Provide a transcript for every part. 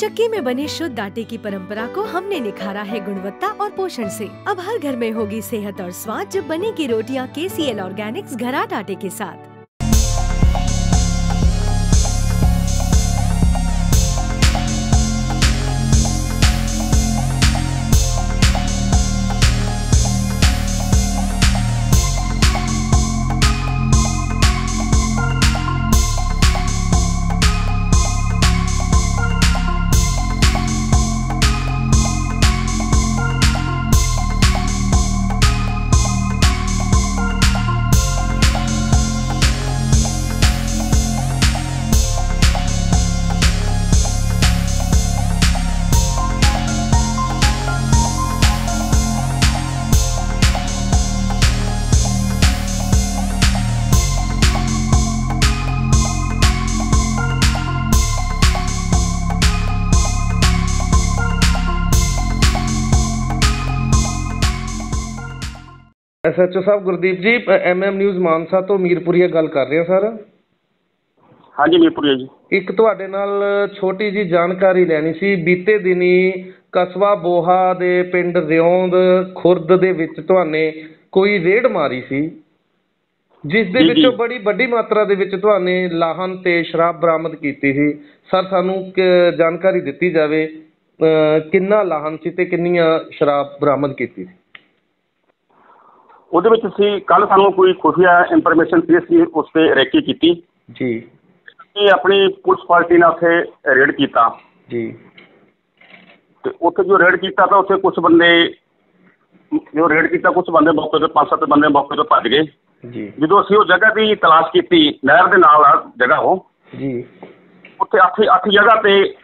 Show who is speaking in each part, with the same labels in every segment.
Speaker 1: चक्की में बने शुद्ध आटे की परंपरा को हमने निखारा है गुणवत्ता और पोषण से अब हर घर में होगी सेहत और स्वाद जब बनेगी रोटियां केसीएल ऑर्गेनिक्स घराट आटे के साथ
Speaker 2: ਐਸਐਚਓ ਸਾਹਿਬ ਗੁਰਦੀਪ ਜੀ ਐਮਐਮ ਨਿਊਜ਼ ਮਾਨਸਾ ਤੋਂ ਮੀਰਪੁਰੀਆ ਗੱਲ ਕਰ ਰਹੇ ਹਾਂ ਸਰ?
Speaker 3: ਹਾਂਜੀ ਮੀਰਪੁਰੀਆ ਜੀ।
Speaker 2: ਇੱਕ ਤੁਹਾਡੇ ਨਾਲ ਛੋਟੀ ਜੀ ਜਾਣਕਾਰੀ ਲੈਣੀ ਸੀ। ਬੀਤੇ ਦਿਨੀ ਕਸਬਾ ਬੋਹਾ ਦੇ ਪਿੰਡ ਰਿਉਂਦ ਖੁਰਦ ਦੇ ਵਿੱਚ ਤੁਹਾਨੇ ਕੋਈ ਰੇਡ ਮਾਰੀ ਸੀ ਜਿਸ ਦੇ। ਵਿੱਚੋਂ ਬੜੀ ਵੱਡੀ ਮਾਤਰਾ ਦੇ ਵਿੱਚ ਤੁਹਾਨੇ ਲਾਹਨ ਤੇ ਸ਼ਰਾਬ ਬਰਾਮਦ ਕੀਤੀ ਸੀ। ਸਰ ਸਾਨੂੰ ਜਾਣਕਾਰੀ ਦਿੱਤੀ ਜਾਵੇ ਕਿੰਨਾ ਲਾਹਨ ਸੀ ਤੇ ਕਿੰਨੀਆਂ ਸ਼ਰਾਬ ਬਰਾਮਦ ਕੀਤੀ ਸੀ?
Speaker 3: ਉਹਦੇ ਵਿੱਚ ਅਸੀਂ ਕੱਲ ਸਾਨੂੰ ਕੋਈ ਖੁਫੀਆ ਇਨਫੋਰਮੇਸ਼ਨ ਸੀ ਅਸੀਂ ਉਸ ਤੇ ਰੇਕੀ ਕੀਤੀ।
Speaker 2: ਜੀ।
Speaker 3: ਅਸੀਂ ਆਪਣੀ ਪੁਲਿਸ ਪਾਰਟੀ ਨਾਲ ਉੱਥੇ ਰੇਡ ਕੀਤਾ।
Speaker 2: ਜੀ।
Speaker 3: ਤੇ ਉੱਥੇ ਜੋ ਰੇਡ ਕੀਤਾ ਤਾਂ ਉੱਥੇ ਕੁਝ ਬੰਦੇ ਜੋ ਰੇਡ ਕੀਤਾ ਕੁਝ ਬੰਦੇ ਮੌਕੇ ਤੇ ਪੰਜ ਸੱਤ ਬੰਦੇ ਮੌਕੇ ਤੋਂ ਭੱਜ ਗਏ।
Speaker 2: ਜੀ।
Speaker 3: ਜਦੋਂ ਅਸੀਂ ਉਹ ਜਗ੍ਹਾ ਦੀ ਤਲਾਸ਼ ਕੀਤੀ ਨਹਿਰ ਦੇ ਨਾਲ ਆ ਜਗ੍ਹਾ ਉਹ।
Speaker 2: ਜੀ।
Speaker 3: ਉੱਥੇ ਅੱਠ ਅੱਠ ਜਗ੍ਹਾ ਤੇ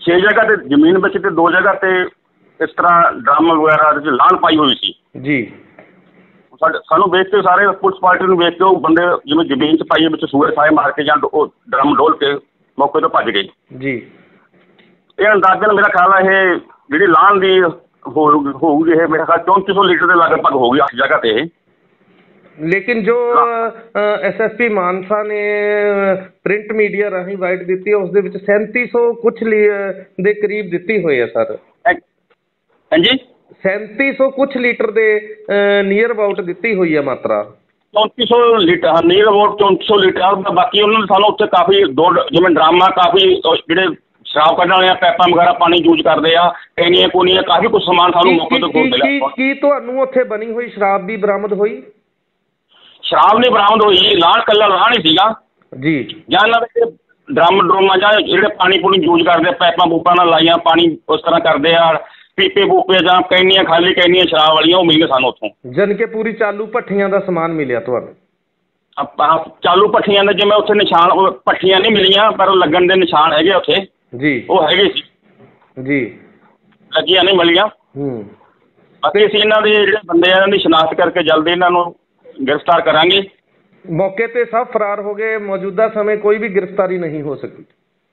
Speaker 3: ਛੇ ਜਗ੍ਹਾ ਤੇ ਜ਼ਮੀਨ ਵਿੱਚ ਤੇ ਦੋ ਜਗ੍ਹਾ ਤੇ ਇਸ ਤਰ੍ਹਾਂ ਡਰਮ ਵਗੈਰਾ ਦੇ ਲਾਲ ਪਾਈ ਹੋਈ ਸੀ।
Speaker 2: ਜੀ।
Speaker 3: ਸਾਨੂੰ ਵੇਖ ਕੇ ਸਾਰੇ ਪੁਲਿਸ ਪਾਰਟੀ ਨੂੰ ਵੇਖ ਕੇ ਉਹ ਬੰਦੇ ਜਿਵੇਂ ਜ਼ਮੀਨ 'ਚ ਪਾਈਏ ਵਿੱਚ ਸੂਏ ਸਾਏ ਮਾਰ ਕੇ ਜਾਂ ਉਹ ਡਰਮ ਡੋਲ ਕੇ ਮੌਕੇ ਤੋਂ ਭੱਜ ਗਏ।
Speaker 2: ਜੀ।
Speaker 3: ਇਹ ਅੰਦਾਜ਼ਨ ਮੇਰਾ ਖਿਆਲ ਹੈ ਇਹ ਜਿਹੜੀ ਲਾਨ ਦੀ ਹੋਊਗੀ ਇਹ ਮੇਰਾ ਖਿਆਲ 3400 ਲੀਟਰ ਦੇ ਲਗਭਗ ਹੋਊਗੀ ਅੱਠ ਜਗ੍ਹਾ ਤੇ ਇਹ।
Speaker 2: ਲੇਕਿਨ ਜੋ ਐਸਐਸਪੀ ਮਾਨਸਾ ਨੇ ਪ੍ਰਿੰਟ ਮੀਡੀਆ ਰਾਹੀਂ ਵਾਈਟ ਦਿੱਤੀ ਉਸ ਦੇ ਵਿੱਚ 3700 ਕੁਝ ਦੇ ਕਰੀਬ ਦਿੱਤੀ ਹੋਈ ਹੈ ਸਰ।
Speaker 3: ਹਾਂਜੀ?
Speaker 2: 3700 ਕੁਝ ਲੀਟਰ ਦੇ ਨੀਅਰ ਅਬਾਊਟ ਦਿੱਤੀ ਹੋਈ ਹੈ ਮਾਤਰਾ।
Speaker 3: 3400 ਲੀਟਰ ਨੀਰ ਅਬਾਊਟ 3400 ਲੀਟਰ ਬਾਕੀ ਉਹਨਾਂ ਨੇ ਸਾਨੂੰ ਉੱਥੇ ਕਾਫੀ ਦੋ ਜਿਵੇਂ ਡਰਾਮਾ ਕਾਫੀ ਜਿਹੜੇ ਸ਼ਰਾਬ ਕੱਢਣ ਵਾਲੀਆਂ ਪੈਪਾਂ ਵਗੈਰਾ ਪਾਣੀ ਯੂਜ਼ ਕਰਦੇ ਆ ਟੈਨੀਆਂ ਕੋਨੀਆਂ ਕਾਫੀ ਕੁਝ ਸਮਾਨ ਸਾਨੂੰ ਮੌਕੇ ਤੋਂ ਖੋਲ
Speaker 2: ਕੀ
Speaker 3: ਮਿਲਿਆ।
Speaker 2: ਕੀ ਤੁਹਾਨੂੰ ਉੱਥੇ ਬਣੀ ਹੋਈ ਸ਼ਰਾਬ ਵੀ ਬਰਾਮਦ ਹੋਈ?
Speaker 3: ਸ਼ਰਾਬ ਨਹੀਂ ਬਰਾਮਦ ਹੋਈ ਲਾਣ ਕੱਲਾ ਲਾਣ ਹੀ ਸੀਗਾ।
Speaker 2: ਜੀ।
Speaker 3: ਜਾਂ ਇਹਨਾਂ ਦੇ ਡਰਮ ਡਰੋਮਾ ਜਾਂ ਜਿਹੜੇ ਪਾਣੀ ਪੂਣੀ ਯੂਜ਼ ਕਰਦੇ ਪੈਪਾਂ ਪੂਪਾਂ ਨਾਲ ਲਾਈਆਂ ਪਾਣੀ ਉਸ ਤਰ੍ਹਾਂ ਕਰਦੇ ਆ ਪੀਪੇ ਪੂਪੇ ਜਾਂ ਕੈਨੀਆਂ ਖਾਲੀ ਕੈਨੀਆਂ ਸ਼ਰਾਬ ਵਾਲੀਆਂ ਉਹ ਮਿਲੀਆਂ ਸਾਨੂੰ ਉੱਥੋਂ।
Speaker 2: ਜਨ ਕੇ ਪੂਰੀ ਚਾਲੂ ਭੱਠੀਆਂ ਦਾ ਸਮਾਨ ਮਿਲਿਆ ਤੁਹਾਨੂੰ?
Speaker 3: ਆਪਾਂ ਚਾਲੂ ਪੱਠੀਆਂ ਦੇ ਜਿਵੇਂ ਉੱਥੇ ਨਿਸ਼ਾਨ ਉਹ ਪੱਠੀਆਂ ਨਹੀਂ ਮਿਲੀਆਂ ਪਰ ਉਹ ਲੱਗਣ ਦੇ ਨਿਸ਼ਾਨ ਹੈਗੇ ਉੱਥੇ।
Speaker 2: ਜੀ।
Speaker 3: ਉਹ ਹੈਗੇ ਸੀ।
Speaker 2: ਜੀ।
Speaker 3: ਲੱਗੀਆਂ ਨਹੀਂ ਮਿਲੀਆਂ।
Speaker 2: ਹੂੰ।
Speaker 3: ਬਾਕੀ ਅਸੀਂ ਇਹਨਾਂ ਦੇ ਜਿਹੜੇ ਬੰਦੇ ਆ ਇਹਨਾਂ ਦੀ ਸ਼ਨਾਖਤ ਕਰਕੇ ਜਲਦੀ ਇਹਨਾਂ ਨੂੰ ਗ੍ਰਿਫਤਾਰ ਕਰਾਂਗੇ।
Speaker 2: ਮੌਕੇ ਤੇ ਸਭ ਫਰਾਰ ਹੋ ਗਏ। ਮੌਜੂਦਾ ਸਮੇਂ ਕੋਈ ਵੀ ਗ੍ਰਿਫਤਾਰੀ ਨਹੀਂ ਹੋ ਸਕੀ।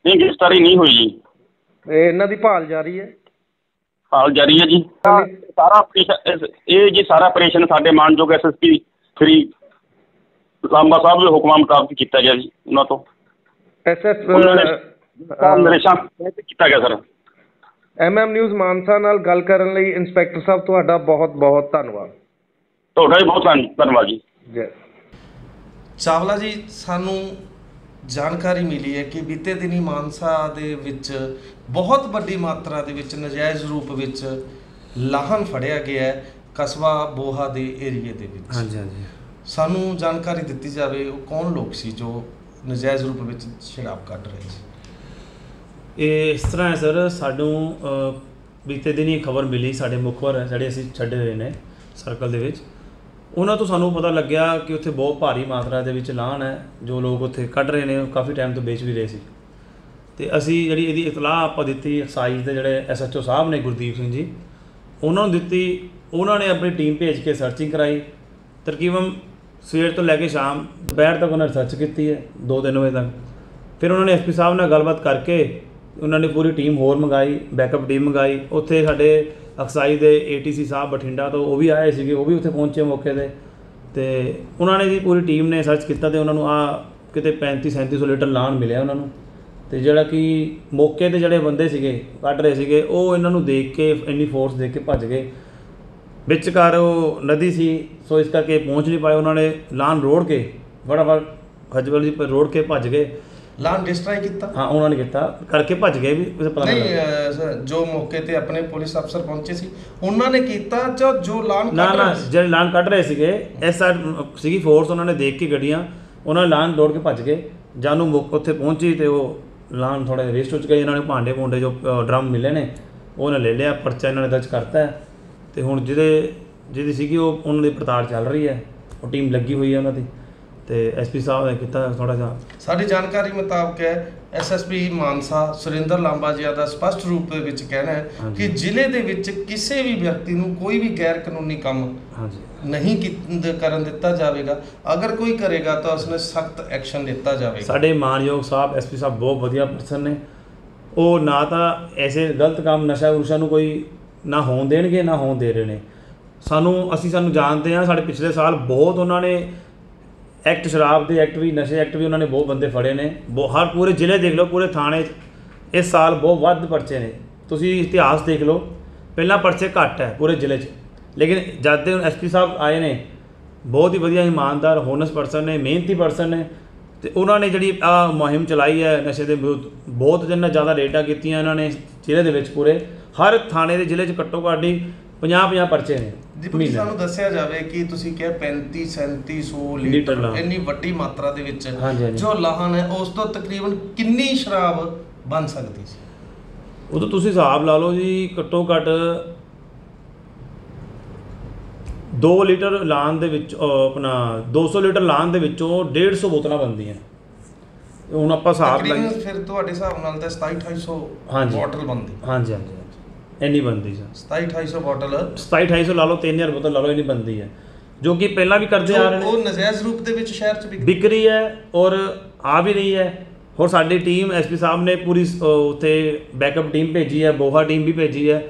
Speaker 3: ਨਹੀਂ ਗ੍ਰਿਫਤਾਰੀ ਨਹੀਂ ਹੋਈ ਜੀ।
Speaker 2: ਇਹ ਇਹਨਾਂ ਦੀ ਭਾਲ ਜਾਰੀ ਹੈ।
Speaker 3: ਹਾਲ ਜਾਰੀ ਹੈ ਜੀ। ਸਾਰਾ ਇਹ ਜੀ ਸਾਰਾ ਆਪਰੇਸ਼ਨ ਸਾਡੇ ਮਾਨਯੋਗ ਐਸਐਸਪੀ ਸ੍ਰੀ ਲਾਂਬਾ ਸਾਹਿਬ ਦੇ ਹੁਕਮਾਂ ਮੁਤਾਬਕ ਕੀਤਾ ਗਿਆ ਜੀ ਉਹਨਾਂ ਤੋਂ।
Speaker 2: ਐਸਐਸ
Speaker 3: ਨਿਰੇਸ਼ਾਂ ਕੀਤਾ ਗਿਆ ਸਰ।
Speaker 2: ਐਮਐਮ ਨਿਊਜ਼ ਮਾਨਸਾ ਨਾਲ ਗੱਲ ਕਰਨ ਲਈ ਇੰਸਪੈਕਟਰ ਸਾਹਿਬ ਤੁਹਾਡਾ ਬਹੁਤ ਬਹੁਤ ਧੰਨਵਾਦ।
Speaker 3: ਤੁਹਾਡਾ ਵੀ ਬਹੁਤ ਧੰਨ- ਧੰਨਵਾਦ ਜੀ।
Speaker 2: ਜੈ
Speaker 4: ਚਾਵਲਾ ਜੀ ਸਾਨੂੰ ਜਾਣਕਾਰੀ ਮਿਲੀ ਹੈ ਕਿ ਬੀਤੇ ਦਿਨੀ ਮਾਨਸਾ ਦੇ ਵਿੱਚ ਬਹੁਤ ਵੱਡੀ ਮਾਤਰਾ ਦੇ ਵਿੱਚ ਨਜਾਇਜ਼ ਰੂਪ ਵਿੱਚ ਲਾਹਨ ਫੜਿਆ ਗਿਆ ਹੈ ਕਸਬਾ ਬੋਹਾ ਦੇ ਏਰੀਏ ਦੇ ਵਿੱਚ।
Speaker 5: ਹਾਂਜੀ ਹਾਂਜੀ।
Speaker 4: ਸਾਨੂੰ ਜਾਣਕਾਰੀ ਦਿੱਤੀ ਜਾਵੇ ਉਹ ਕੌਣ ਲੋਕ ਸੀ ਜੋ ਨਜਾਇਜ਼ ਰੂਪ ਵਿੱਚ ਸ਼ਰਾਬ ਕੱਢ ਰਹੇ ਸੀ?
Speaker 5: ਇਹ ਇਸ ਤਰ੍ਹਾਂ ਹੈ ਸਰ ਸਾਨੂੰ ਬੀਤੇ ਦਿਨ ਹੀ ਖਬਰ ਮਿਲੀ ਸਾਡੇ ਮੁਖਬਰ ਹੈ ਜਿਹੜੇ ਅਸੀਂ ਛੱਡੇ ਹੋਏ ਨੇ ਸਰਕਲ ਦੇ ਵਿੱਚ। ਉਹਨਾਂ ਤੋਂ ਸਾਨੂੰ ਪਤਾ ਲੱਗਿਆ ਕਿ ਉੱਥੇ ਬਹੁਤ ਭਾਰੀ ਮਾਤਰਾ ਦੇ ਵਿੱਚ ਲਾਹਣ ਹੈ, ਜੋ ਲੋਕ ਉੱਥੇ ਕੱਢ ਰਹੇ ਨੇ, ਉਹ ਕਾਫੀ ਟਾਈਮ ਤੋਂ ਵੇਚ ਵੀ ਰਹੇ ਸੀ। ਤੇ ਅਸੀਂ ਜਿਹੜੀ ਇਹਦੀ ਇਤਲਾਹ ਆਪਾਂ ਦਿੱਤੀ ਐਕਸਾਈਜ਼ ਦੇ ਜਿਹੜੇ ਐਸਐਚਓ ਸਾਹਿਬ ਨੇ ਗੁਰਦੀਪ ਸਿੰਘ ਜੀ, ਉਹਨਾਂ ਨੂੰ ਦਿੱਤੀ, ਉਹਨਾਂ ਨੇ ਆਪਣੀ ਟੀਮ ਭੇਜ ਕੇ ਸਰਚਿੰਗ ਕਰਾਈ। ਤਕਰੀਬਨ ਸਵੇਰ ਤੋਂ ਲੈ ਕੇ ਸ਼ਾਮ, ਦੁਪਹਿਰ ਤੱਕ ਉਹਨਾਂ ਨੇ ਸਰਚ ਕੀਤੀ ਹੈ 2-3 ਵਜੇ ਤੱਕ। ਫਿਰ ਉਹਨਾਂ ਨੇ ਐਸਪੀ ਸਾਹਿਬ ਨਾਲ ਗੱਲਬਾਤ ਕਰਕੇ, ਉਹਨਾਂ ਨੇ ਪੂਰੀ ਟੀਮ ਹੋਰ ਮੰਗਾਈ ਬੈਕਅਪ ਟੀਮ ਮੰਗਾਈ। ਉੱਥੇ ਸਾਡੇ ਅਕਸਾਈ ਦੇ ਏਟੀਸੀ ਸਾਹਿਬ ਬਠਿੰਡਾ ਤੋਂ ਉਹ ਵੀ ਆਏ ਸੀਗੇ, ਉਹ ਵੀ ਉੱਥੇ ਪਹੁੰਚੇ ਮੌਕੇ ਤੇ। ਤੇ ਉਹਨਾਂ ਨੇ ਜੀ ਪੂਰੀ ਟੀਮ ਨੇ ਸਰਚ ਕੀਤਾ ਤੇ ਉਹਨਾਂ ਨੂੰ ਆ ਕਿਤੇ 35 3700 ਲੀਟਰ ਲਾਣ ਮਿਲਿਆ ਉਹਨਾਂ ਨੂੰ। ਤੇ ਜਿਹੜਾ ਕਿ ਮੌਕੇ ਤੇ ਜਿਹੜੇ ਬੰਦੇ ਸੀਗੇ, ਕੱਢ ਰਹੇ ਸੀਗੇ, ਉਹ ਇਹਨਾਂ ਨੂੰ ਦੇਖ ਕੇ, ਇੰਨੀ ਫੋਰਸ ਦੇਖ ਕੇ ਭੱਜ ਗਏ। ਵਿਚਕਾਰ ਉਹ ਨਦੀ ਸੀ, ਸੋ ਇਸ ਕਰਕੇ ਪਹੁੰਚ ਨਹੀਂ ਪਾਏ। ਉਹਨਾਂ ਨੇ ਲਾਨ ਰੋੜ ਕੇ, ਫਟਾਫਟ ਖਜਬਲ ਜੀ ਪਰ ਰੋੜ ਕੇ ਭੱਜ ਗਏ।
Speaker 4: ਲਾਨ ਡਿਸਟਰਾਈ ਕੀਤਾ?
Speaker 5: ਹਾਂ ਉਹਨਾਂ ਨੇ ਕੀਤਾ। ਕਰਕੇ ਭੱਜ ਗਏ ਵੀ ਕਿਸੇ ਪਤਾ ਨਹੀਂ
Speaker 4: ਨਹੀਂ
Speaker 5: ਲੱਗਾ
Speaker 4: ਅਹ, ਸ- ਜੋ ਮੌਕੇ ਤੇ ਆਪਣੇ ਪੁਲਿਸ ਅਫਸਰ ਪਹੁੰਚੇ ਸੀ ਉਹਨਾਂ ਨੇ ਕੀਤਾ ਜਾਂ ਜੋ ਲਾਨ
Speaker 5: ਨਾ ਨਾ? ਜਿਹੜੇ ਲਾਨ ਕੱਢ ਰਹੇ ਸੀਗੇ ਸਾਈਡ ਸੀਗੀ ਫੋਰਸ ਉਹਨਾਂ ਨੇ ਦੇਖ ਕੇ ਗੱਡੀਆਂ ਉਹਨਾਂ ਨੇ ਲਾਨ ਦੌੜ ਕੇ ਭੱਜ ਗਏ। ਜਾਨੂੰ ਮੁੱਕ ਉੱਥੇ ਪਹੁੰਚੀ ਤੇ ਉਹ ਲਾਨ ਥੋੜਾ ਵੇਸਟ ਹੋ ਚੁੱਕਾ ਇਹਨਾਂ ਨੇ ਭਾਂਡੇ ਭੁੰਡੇ ਜੋ ਡਰਮ ਮਿਲੇ ਨੇ ਉਹ ਨੇ ਲੈ ਲਿਆ ਪਰਚਾ ਇਹਨਾਂ ਨੇ ਦਰਜ ਕਰਤਾ ਹੈ। ਤੇ ਹੁਣ ਜਿਹਦੇ ਜਿਹਦੀ ਸੀਗੀ ਉਹ ਉਹਨਾਂ ਦੀ ਪੜਤਾਲ ਚੱਲ ਰਹੀ ਹੈ। ਉਹ ਟੀਮ ਲੱਗੀ ਹੋਈ ਹੈ ਉਹਨਾਂ ਦੀ। ਤੇ ਐਸਪੀ ਸਾਹਿਬ ਨੇ ਕੀਤਾ ਥੋੜਾ ਜਿਹਾ।
Speaker 4: ਸਾਡੀ ਜਾਣਕਾਰੀ ਮੁਤਾਬਕ ਹੈ ਐਸਐਸਪੀ ਮਾਨਸਾ ਸੁਰਿੰਦਰ ਲਾਂਬਾ ਜੀ ਦਾ ਸਪਸ਼ਟ ਰੂਪ ਦੇ ਵਿੱਚ ਕਹਿਣਾ ਹੈ। ਕਿ ਜ਼ਿਲ੍ਹੇ ਦੇ ਵਿੱਚ ਕਿਸੇ ਵੀ ਵਿਅਕਤੀ ਨੂੰ ਕੋਈ ਵੀ ਗੈਰ ਕਾਨੂੰਨੀ ਕੰਮ ਨਹੀਂ ਕਰਨ ਦਿੱਤਾ ਜਾਵੇਗਾ। ਅਗਰ ਕੋਈ ਕਰੇਗਾ ਤਾਂ ਉਸਨੇ ਸਖਤ ਐਕਸ਼ਨ ਲਿੱਤਾ ਜਾਵੇਗਾ।
Speaker 5: ਸਾਡੇ ਮਾਨਯੋਗ ਸਾਹਿਬ ਐਸਪੀ ਸਾਹਿਬ ਬਹੁਤ ਵਧੀਆ ਪਰਸਨ ਨੇ। ਉਹ ਨਾ ਤਾਂ ਐਸੇ ਗਲਤ ਕੰਮ ਨਸ਼ਾ ਉਰਸ਼ਾ ਨੂੰ ਕੋਈ ਨਾ ਹੋਣ ਦੇਣਗੇ ਨਾ ਹੋਣ ਦੇ ਰਹੇ ਨੇ। ਸਾਨੂੰ ਅਸੀਂ ਸਾਨੂੰ ਜਾਣਦੇ ਹਾਂ ਸਾਡੇ ਪਿਛਲੇ ਸਾਲ ਬਹੁਤ ਉਹਨਾਂ ਨੇ ਐਕਟ ਸ਼ਰਾਬ ਦੇ ਐਕਟ ਵੀ, ਨਸ਼ੇ ਐਕਟ ਵੀ ਉਹਨਾਂ ਨੇ ਬਹੁਤ ਬੰਦੇ ਫੜੇ ਨੇ। ਬਹੁ- ਹਰ ਪੂਰੇ ਜ਼ਿਲ੍ਹੇ ਦੇਖ ਲਓ, ਪੂਰੇ ਥਾਣੇ 'ਚ ਇਸ ਸਾਲ ਬਹੁਤ ਵੱਧ ਪਰਚੇ ਨੇ। ਤੁਸੀਂ ਇਤਿਹਾਸ ਦੇਖ ਲਓ, ਪਹਿਲਾਂ ਪਰਚੇ ਘੱਟ ਹੈ ਪੂਰੇ ਜ਼ਿਲ੍ਹੇ 'ਚ। ਲੇਕਿਨ ਜਦ ਦੇ ਐਸਪੀ ਸਾਹਿਬ ਆਏ ਨੇ, ਬਹੁਤ ਹੀ ਵਧੀਆ, ਇਮਾਨਦਾਰ ਹੋਨਸ ਪਰਸਨ ਨੇ, ਮਿਹਨਤੀ ਪਰਸਨ ਨੇ। ਤੇ ਉਹਨਾਂ ਨੇ ਜਿਹੜੀ ਆ ਮੁਹਿੰਮ ਚਲਾਈ ਹੈ ਨਸ਼ੇ ਦੇ ਵਿਰੁੱਧ, ਬਹੁਤ ਜਿੰਨਾ ਜ਼ਿਆਦਾ ਰੇਡਾਂ ਕੀਤੀਆਂ ਇਹਨਾਂ ਨੇ ਜ਼ਿਲ੍ਹੇ ਦੇ ਵਿੱਚ ਪੂਰੇ। ਹਰ ਥਾਣੇ ਦੇ ਜ਼ਿਲ੍ਹੇ 'ਚ ਘੱਟੋ ਘੱਟ ਹੀ 50 50 ਪਰਚੇ ਨੇ
Speaker 4: ਦੀਪਕ ਜੀ
Speaker 5: ਮਹੀਨੇ।
Speaker 4: ਸਾਨੂੰ ਦੱਸਿਆ ਜਾਵੇ ਕਿ ਤੁਸੀਂ ਕਿਹਾ 35 3700
Speaker 5: ਲੀਟਰ।
Speaker 4: ਇੰਨੀ ਵੱਡੀ ਮਾਤਰਾ ਦੇ ਵਿੱਚ
Speaker 5: ਹਾਂਜੀ।
Speaker 4: ਜੋ ਲਾਹਨ ਹੈ ਉਸ ਤੋਂ ਤਕਰੀਬਨ ਕਿੰਨੀ ਸ਼ਰਾਬ ਬਣ ਸਕਦੀ ਸੀ
Speaker 5: ਉਦੋਂ ਤੁਸੀਂ ਹਿਸਾਬ ਲਾ ਲਓ ਜੀ ਘੱਟੋ ਘੱਟ 2 ਲੀਟਰ ਲਾਨ ਦੇ ਵਿੱਚ ਅਹ, ਆਪਣਾ 200 ਲੀਟਰ ਲਾਨ ਦੇ ਵਿੱਚੋਂ 150 ਬੋਤਲਾਂ ਬਣਦੀਆਂ ਹੁਣ ਆਪਾਂ ਹਿਸਾਬ
Speaker 4: ਤਕਰੀਬਨ
Speaker 5: ਲਾਈ
Speaker 4: ਫਿਰ ਤੁਹਾਡੇ ਹਿਸਾਬ ਨਾਲ ਤਾਂ 27 2800
Speaker 5: ਹਾਂਜੀ।
Speaker 4: ਬੋਟਲ ਬਣਦੀ
Speaker 5: ਹਾਂਜੀ ਇੰਨੀ ਬਣਦੀ ਸੀ
Speaker 4: 27 2800 ਬੋਟਲ।
Speaker 5: 27 2800 ਲਾ ਲਓ 3000 ਬੋਤਲ ਲਾ ਲਓ ਇੰਨੀ ਬਣਦੀ ਹੈ। ਜੋ ਕਿ ਪਹਿਲਾਂ ਵੀ ਕਰਦੇ ਆ ਰਹੇ ਨੇ।
Speaker 4: ਉਹ ਨਜਾਇਜ਼ ਰੂਪ ਦੇ ਵਿੱਚ ਸ਼ਹਿਰ ਚ ਵਿਕ
Speaker 5: ਰਹੀ ਹੈ ਔਰ ਆ ਵੀ ਰਹੀ ਹੈ। ਹੋਰ ਸਾਡੀ ਟੀਮ ਐਸਪੀ ਸਾਹਿਬ ਨੇ ਪੂਰੀ ਉੱਥੇ ਬੈਕਅਪ ਟੀਮ ਭੇਜੀ ਹੈ ਬੋਹਾ ਟੀਮ ਵੀ ਭੇਜੀ ਹੈ।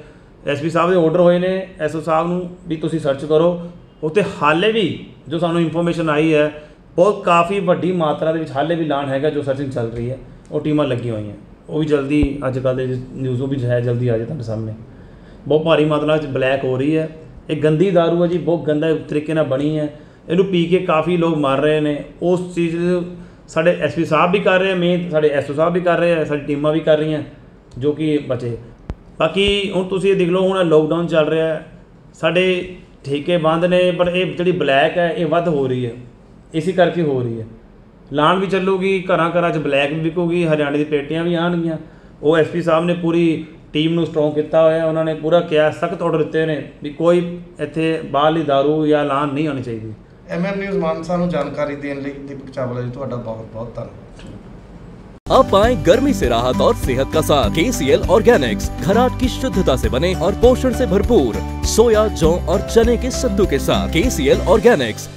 Speaker 5: ਐਸਪੀ ਸਾਹਿਬ ਦੇ ਆਰਡਰ ਹੋਏ ਨੇ। ਐਸਓ ਸਾਹਿਬ ਨੂੰ ਵੀ ਤੁਸੀਂ ਸਰਚ ਕਰੋ। ਉੱਥੇ ਹਾਲੇ ਵੀ ਜੋ ਸਾਨੂੰ ਇਨਫੋਰਮੇਸ਼ਨ ਆਈ ਹੈ ਬਹੁਤ ਕਾਫੀ ਵੱਡੀ ਮਾਤਰਾ ਦੇ ਵਿੱਚ ਹਾਲੇ ਵੀ ਲਾਣ ਹੈਗਾ ਜੋ ਸਰਚਿੰਗ ਚੱਲ ਰਹੀ ਹੈ। ਉਹ ਟੀਮਾਂ ਲੱਗੀਆਂ ਹੋਈਆਂ। ਉਹ ਵੀ ਜਲਦੀ ਅੱਜ ਕੱਲ੍ਹ ਦੇ ਨਿਊਜ਼ ਉਹ ਵੀ ਹੈ, ਜਲਦੀ ਆ ਜਾਏ ਤੁਹਾਡੇ ਸਾਹਮਣੇ। ਬਹੁਤ ਭਾਰੀ ਮਾਤਰਾ ਵਿੱਚ ਬਲੈਕ ਹੋ ਰਹੀ ਹੈ। ਇਹ ਗੰਦੀ दारू ਹੈ ਜੀ, ਬਹੁਤ ਗੰਦਾ ਤਰੀਕੇ ਨਾਲ ਬਣੀ ਹੈ। ਇਹਨੂੰ ਪੀ ਕੇ ਕਾਫੀ ਲੋਕ ਮਰ ਰਹੇ ਨੇ। ਉਸ ਚੀਜ਼ ਸਾਡੇ ਐਸਪੀ ਸਾਹਿਬ ਵੀ ਕਰ ਰਹੇ ਆ ਮੇਨ ਸਾਡੇ ਐਸਓ ਸਾਹਿਬ ਵੀ ਕਰ ਰਹੇ ਆ, ਸਾਡੀ ਟੀਮਾਂ ਵੀ ਕਰ ਰਹੀਆਂ, ਜੋ ਕਿ ਬਚੇ। ਬਾਕੀ ਹੁਣ ਤੁਸੀਂ ਇਹ ਦੇਖ ਲਓ, ਹੁਣ ਲੋਕਡਾਊਨ ਚੱਲ ਰਿਹਾ ਹੈ। ਸਾਡੇ ਠੇਕੇ ਬੰਦ ਨੇ, ਪਰ ਇਹ ਜਿਹੜੀ ਬਲੈਕ ਹੈ, ਇਹ ਵੱਧ ਹੋ ਰਹੀ ਹੈ। ਇਸੇ ਕਰਕੇ ਹੋ ਰਹੀ ਹੈ। ਲਾਣ ਵੀ ਚੱਲੂਗੀ ਘਰਾਂ ਘਰਾਂ 'ਚ ਬਲੈਕ ਵੀ ਵਿਕੂਗੀ ਹਰਿਆਣੇ ਦੀ ਪੇਟੀਆਂ ਵੀ ਆਣਗੀਆਂ ਉਹ ਐਸਪੀ ਸਾਹਿਬ ਨੇ ਪੂਰੀ ਟੀਮ ਨੂੰ ਸਟਰੋਂਗ ਕੀਤਾ ਹੋਇਆ ਉਹਨਾਂ ਨੇ ਪੂਰਾ ਕਿਹਾ ਸਖਤ ਆਰਡਰ ਦਿੱਤੇ ਨੇ ਵੀ ਕੋਈ ਇੱਥੇ ਬਾਹਰਲੀ ਦਾਰੂ ਜਾਂ ਲਾਣ ਨਹੀਂ ਆਉਣੀ ਚਾਹੀਦੀ
Speaker 4: ਐਮਐਮ ਨਿਊਜ਼ ਮਾਨਸਾ ਨੂੰ ਜਾਣਕਾਰੀ ਦੇਣ ਲਈ ਦੀਪਕ ਚਾਵਲਾ ਜੀ ਤੁਹਾਡਾ ਬਹੁਤ ਬਹੁਤ ਧੰਨਵਾਦ
Speaker 6: अब पाएं गर्मी से राहत और सेहत का साथ केसीएल ऑर्गेनिक्स घराट की शुद्धता से बने और पोषण से भरपूर सोया जौ और चने के सत्तू के साथ केसीएल ऑर्गेनिक्स